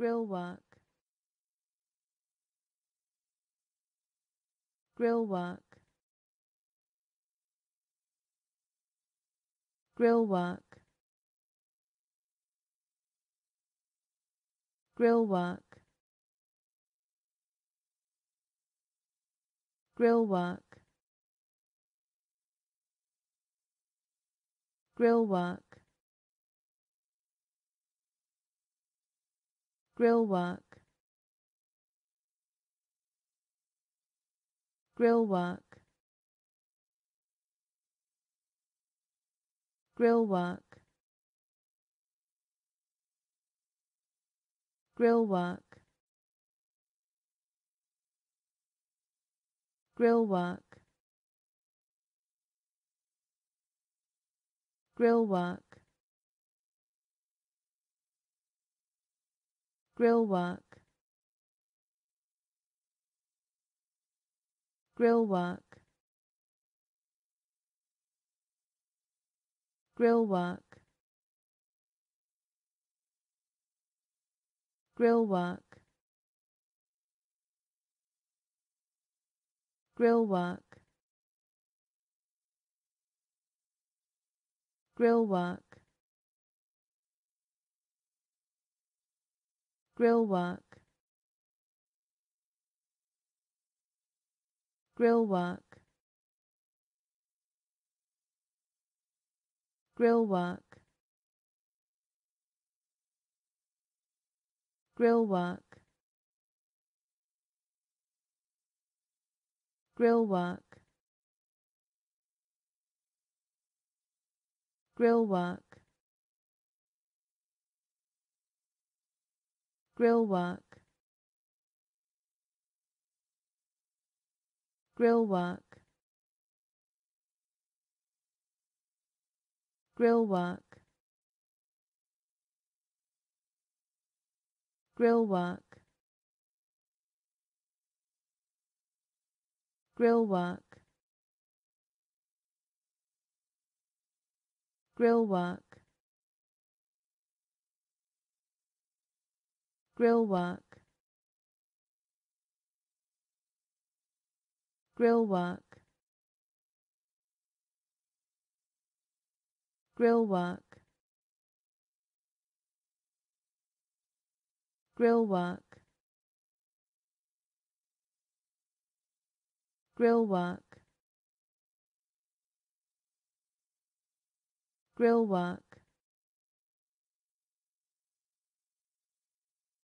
grill work. Grill work. Grill work. Grill work. Grill work. Grill work. grill work. Grill work. Grill work. Grill work. Grill work. Grill work. grill work. Grill work. Grill work. Grill work. Grill work. Grill work. grill work. Grill work. Grill work. Grill work. Grill work. Grill work. grill work. Grill work. Grill work. Grill work. Grill work. Grill work. grill work. Grill work. Grill work. Grill work. Grill work. Grill work.